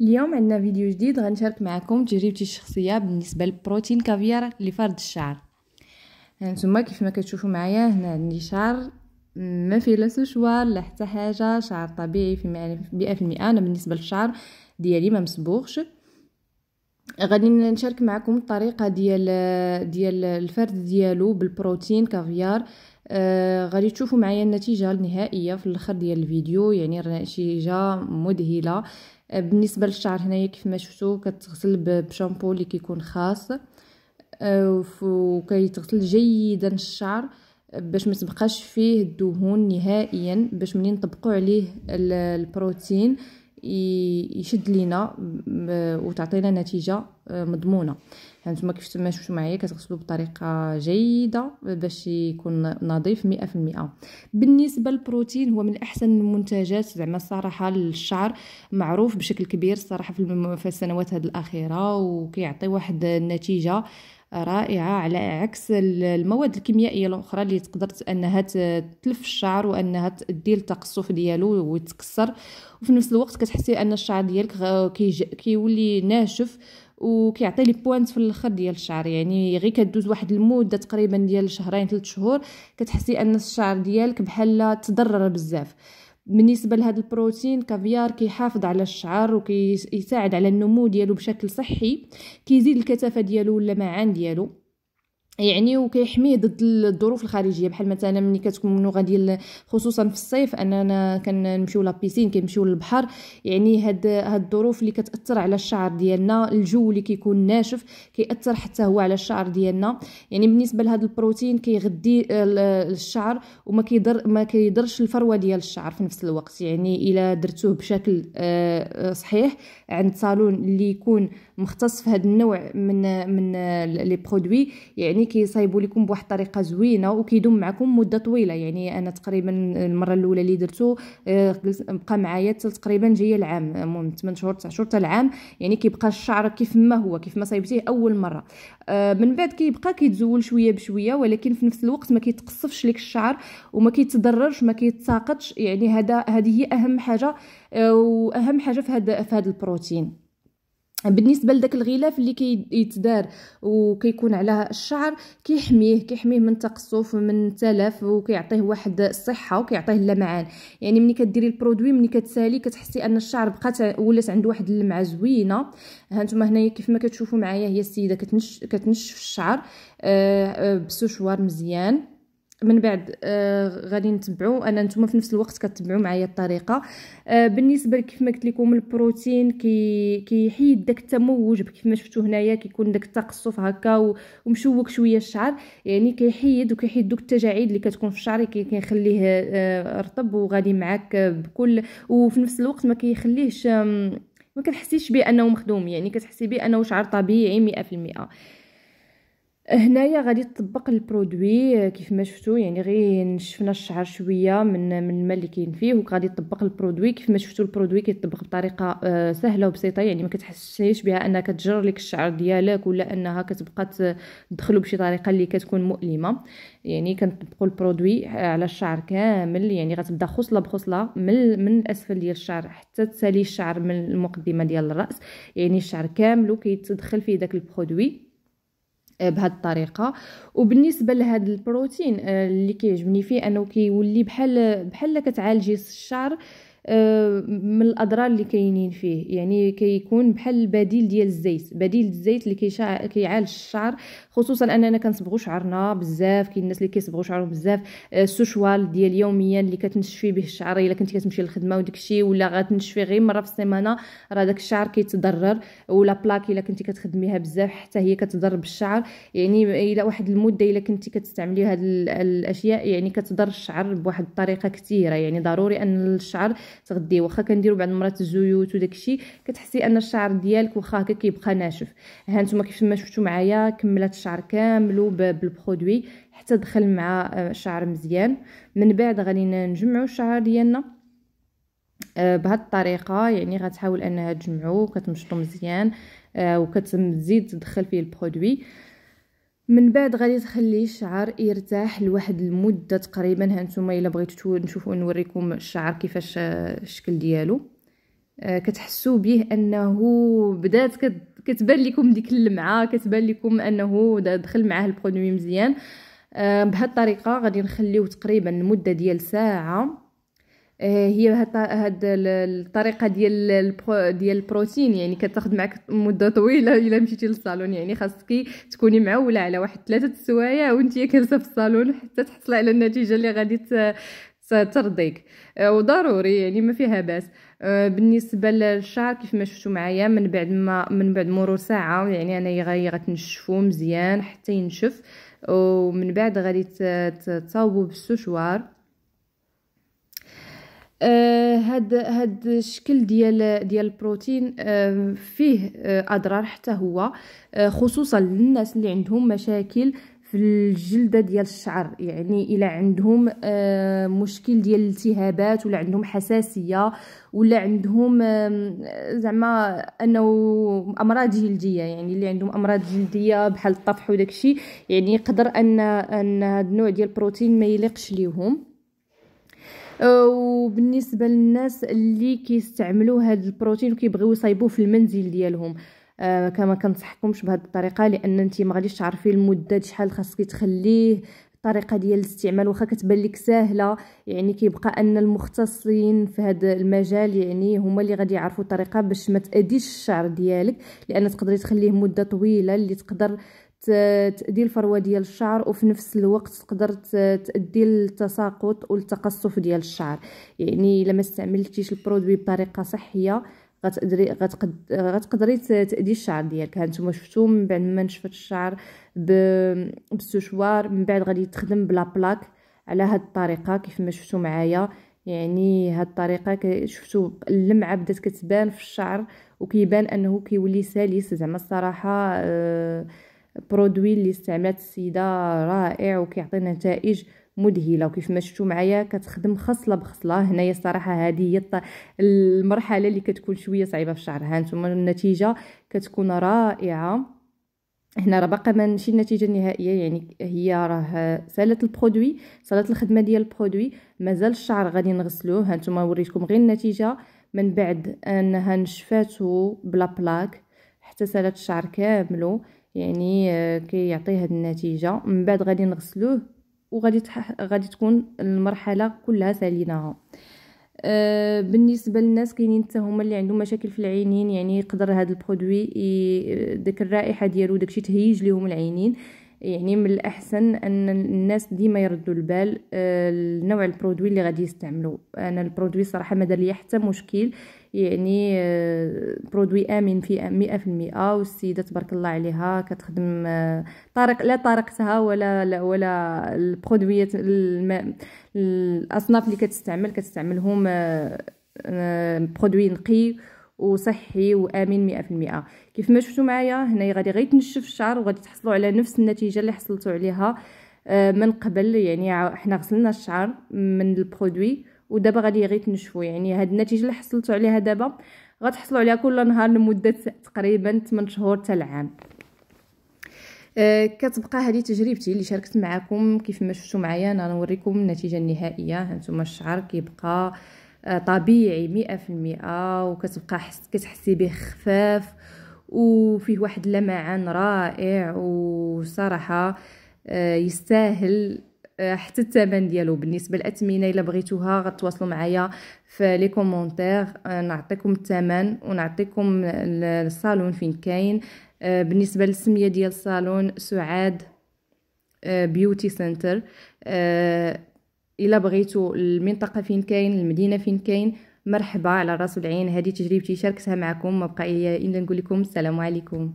اليوم عندنا فيديو جديد غنشارك معكم تجربتي الشخصية بالنسبة للبروتين كافيار لفرد الشعر. هانتوما كيف ما كتشوفوا معايا هنا عندي شعر ما فيه لا سوشوار لا حتى حاجة شعر طبيعي في 100% أنا بالنسبة للشعر ديالي ما مسبوغش. غادي نشارك معكم الطريقة ديال ديال الفرد ديالو بالبروتين كافيار. آه غادي تشوفوا معايا النتيجة النهائية في الأخر ديال الفيديو. يعني النتيجه مذهلة. بالنسبة للشعر هنايا كيف ما شفتوا كتغسل بشامبو اللي كيكون خاص آه وكيتغسل جيدا الشعر باش ما تبقاش فيه الدهون نهائيا باش منين نطبقوا عليه البروتين يشد لينا وتعطينا نتيجة آه، هانتوما كيف ما شفتوا معايا كتغسلوا بطريقة جيدة باش يكون نظيف 100% بالنسبة للبروتين هو من أحسن المنتجات زعما الصراحة للشعر معروف بشكل كبير الصراحة في السنوات هذه الأخيرة وكيعطي واحد النتيجة رائعة على عكس المواد الكيميائية الأخرى اللي تقدر أنها تلف الشعر وأنها دير التقصف ديالو ويتكسر. وفي نفس الوقت كتحسي أن الشعر ديالك كيولي ناشف وكيعطي les pointes في الآخر ديال الشعر. يعني غير كدوز واحد المدة تقريبا ديال شهرين ثلاث شهور كتحسي أن الشعر ديالك بحال تضرر بزاف. بالنسبة لهذا البروتين كافيار كيحافظ على الشعر وكيساعد على النمو ديالو بشكل صحي كيزيد الكثافة ديالو واللمعان ديالو. يعني وكيحميه ضد الظروف الخارجية بحال مثلا ملي كتكونوا غادي خصوصا في الصيف أننا كنمشيو la piscine كنمشيو للبحر. يعني هاد هاد الظروف اللي كتأثر على الشعر ديالنا الجو اللي كيكون ناشف كيأثر حتى هو على الشعر ديالنا. يعني بالنسبة لهذا البروتين كيغذي الشعر وما كيضر ما كيضرش الفروة ديال الشعر في نفس الوقت. يعني إلا درتوه بشكل آه، صحيح عند صالون اللي يكون مختص في هذا النوع من من لي برودوي يعني كيصايبوا لكم بواحد الطريقة زوينة وكيدوم معكم مدة طويلة. يعني أنا تقريبا المرة الأولى اللي درتو آه، بقى معايا تقريبا جاية العام المهم 8 شهور 9 شهور حتى العام. يعني كيبقى الشعر كيف ما هو كيف ما صايبتيه أول مرة. آه، من بعد كيبقى كيتزول شوية بشوية ولكن في نفس الوقت ما كيتقصفش لك الشعر وما كيتضررش ما كيتساقطش. يعني هذا هذه هي أهم حاجة آه، وأهم حاجة في هذا في هذا البروتين. بالنسبة لذاك الغلاف اللي كيتدار وكيكون على الشعر كيحميه كيحميه من التقصف من التلف وكيعطيه واحد الصحة وكيعطيه اللمعان. يعني ملي كديري البرودوي ملي كتسالي كتحسي أن الشعر بقات ولات عنده واحد اللمعة زوينة. هانتوما هنايا كيف ما كتشوفوا معايا هي السيدة كتنش كتنشف الشعر آه، آه، بسوشوار مزيان. من بعد آه غادي نتبعوا أنا نتوما في نفس الوقت كتبعوا معايا الطريقة. آه بالنسبة كيف ما قلت لكم البروتين كي كيحيد داك التموج كيف ما شفتوا هنايا كيكون داك التقصف هكا ومشوك شوية الشعر. يعني كيحيد وكيحيد دوك التجاعيد اللي كتكون في الشعر كيخليه آه رطب وغادي معاك بكل. وفي نفس الوقت ما كيخليهش ما كتحسيش بأنه مخدوم. يعني كتحسي بأنه شعر طبيعي 100% هنايا غادي تطبق ال produit كيف ما شفتوا يعني غير نشفنا الشعر شوية من من الماء اللي كاين فيه وغادي تطبق ال produit. كيف ما شفتوا ال produit كيطبق بطريقة آه، سهلة وبسيطة يعني ما كتحسيش بها أنها كتجر لك الشعر ديالك ولا أنها كتبقى تدخلو بشي طريقة اللي كتكون مؤلمة. يعني كنطبقوا ال produit على الشعر كامل يعني غتبدا خصلة بخصلة من من الأسفل ديال الشعر حتى تسالي الشعر من المقدمة ديال الرأس. يعني الشعر كامل وكيتدخل فيه داك ال produit. بهذه الطريقة. وبالنسبة لهذا البروتين آه، اللي كيعجبني فيه أنه كيولي بحال بحال كتعالجي الشعر آه، من الأضرار اللي كاينين فيه. يعني كيكون بحال البديل ديال الزيت. بديل الزيت اللي كيعالج الشعر. خصوصا أننا كنصبغوا شعرنا بزاف. كاين الناس اللي كيصبغوا شعرهم بزاف. آه، السوشوال ديال يوميا اللي كتنشفي به الشعر. إلا كنتي كتمشي للخدمة وداك الشيء ولا غتنشفي غير مرة في السيمانة راه داك الشعر كيتضرر. و la plaque إلا كنتي كتخدميها بزاف حتى هي كتضر بالشعر. يعني إلى واحد المدة إلا كنتي كتستعملي هاد الأشياء يعني كتضر الشعر بواحد الطريقة كثيرة. يعني ضروري أن الشعر تغديه واخا كنديروا بعض المرات الزيوت وداك الشيء كتحسي أن الشعر ديالك واخا هكا كيبقى ناشف. ها نتوما كيف ما شفتوا معايا كملت الشعر كامل بالبرودوي حتى دخل مع الشعر مزيان. من بعد غادي نجمعوا الشعر ديالنا آه، بهذه الطريقة. يعني غتحاول أنها تجمعو كتمشطو مزيان آه، وكتزيد تدخل فيه البرودوي. من بعد غادي تخلي الشعر يرتاح لواحد المدة تقريبا. هانتوما إلا بغيتو نشوفوا نوريكم الشعر كيفاش الشكل ديالو. كتحسوا به أنه بدات كتبان لكم ديك اللمعة كتبان لكم أنه دخل معاه البرودوي مزيان. بهذه الطريقة غادي نخليوه تقريبا لمده ديال ساعة. آه، هي هاد الطريقة ديال البرو ديال البروتين يعني كتاخذ معك مدة طويلة إلا مشيتي للصالون. يعني خاصك تكوني معولة على واحد ثلاثة السوايع وانت جالسه في الصالون حتى تحصلي على النتيجة اللي غادي ترضيك. آه، وضروري يعني ما فيها بأس. آه، بالنسبة للشعر كيف ما شفتوا معايا من بعد ما من بعد مرور ساعة يعني أنا غتنشفو مزيان حتى ينشف. ومن بعد غادي تصاوبوا بالسشوار آه هاد هاد الشكل ديال ديال البروتين آه فيه آه أضرار حتى هو. آه خصوصا للناس اللي عندهم مشاكل في الجلدة ديال الشعر. يعني إلا عندهم آه مشكل ديال الالتهابات ولا عندهم حساسية ولا عندهم آه زعما أنه أمراض جلدية. يعني اللي عندهم أمراض جلدية بحال الطفح وداكشي يعني يقدر ان أن هذا النوع ديال البروتين ما يليقش ليهم. وبالنسبة للناس اللي كيستعملوا هذا البروتين وكيبغيو يصايبوه في المنزل ديالهم. آه كما كنصحكمش بهذه الطريقة لأن أنت ما غاديش تعرفي المدة شحال خاصك تخليه الطريقة ديال الاستعمال واخا كتبان لك ساهلة يعني كيبقى أن المختصين في هذا المجال يعني هما اللي غادي يعرفوا الطريقة باش ما تأديش الشعر ديالك لأن تقدري تخليه مدة طويلة اللي تقدر تأدي الفروة ديال الشعر وفي نفس الوقت تقدر تأدي التساقط والتقصف ديال الشعر. يعني إلا ما استعملتيش البرودوي بطريقة صحية غتقدري غتقدري تغدي الشعر ديالك. هانتوما شفتوا من بعد ما نشفت الشعر بالسوشوار من بعد غادي تخدم ب la plaque على هاد الطريقة كيف ما شفتوا معايا. يعني هاد الطريقة شفتوا اللمعة بدات كتبان في الشعر وكيبان أنه كيولي سلس. زعما الصراحة أه produit اللي استعملت السيدة رائع وكيعطي نتائج مذهلة. وكيف ما شفتوا معايا كتخدم خصلة بخصلة. هنايا الصراحة هذه هي المرحلة اللي كتكون شوية صعيبة في الشعر ها نتوما النتيجة كتكون رائعة. هنا راه باقا ماشي النتيجة النهائية يعني هي راه سالت ال produit سالت الخدمة ديال ال produit. مازال الشعر غادي نغسلوه ها نتوما وريتكم غير النتيجة. من بعد أنها نشفاتو ب la plaque حتى سالت الشعر كاملو يعني آه، كيعطي هاد النتيجة. من بعد غادي نغسلوه وغادي تح... غادي تكون المرحلة كلها ساليناها أه بالنسبة للناس كاينين حتى هما اللي عندهم مشاكل في العينين يعني يقدر هذا ال produit ديك الرائحة ديالو داكشي تهيج ليهم العينين. يعني من الأحسن أن الناس ديما يردوا البال آه، نوع ال produit اللي غادي يستعملوا أنا ال produit صراحة ما دار حتى مشكل يعني آه، produit آمن في مئة في المئة والسيدة تبارك الله عليها كتخدم آه، طارق لا طريقتها ولا لا ولا ال produits الأصناف اللي كتستعمل كتستعملهم برودوي نقي. وصحي وآمن مئة في المئة. كيف ما شفتوا معايا هنايا غادي غير تنشف الشعر وغادي تحصلوا على نفس النتيجة اللي حصلتوا عليها آه، من قبل. يعني حنا غسلنا الشعر من البرودوي ودابا غادي غير تنشفوا. يعني هاد النتيجة اللي حصلتوا عليها دابا غتحصلوا عليها كل نهار لمدة تقريبا 8 شهور حتى العام. أه كتبقى هذه تجربتي اللي شاركت معكم كيف ما شفتوا معايا أنا نوريكم النتيجة النهائية. هانتوما الشعر كيبقى طبيعي مئة في المئة وكتبقى حس كتحسي به خفاف وفيه واحد اللمعان رائع وصراحة آه، يستاهل آه، حتى الثمن ديالو. بالنسبة للاثمنه إلا بغيتوها غتواصلوا معايا في لي كومونتير. نعطيكم الثمن ونعطيكم الصالون فين كاين. بالنسبة للسمية ديال الصالون سعاد Beauty Center إلا بغيتو المنطقة فين كاين المدينة فين كاين مرحبا على رأس العين. هذه تجربتي شاركتها معكم ما بقى إلا نقول لكم السلام عليكم.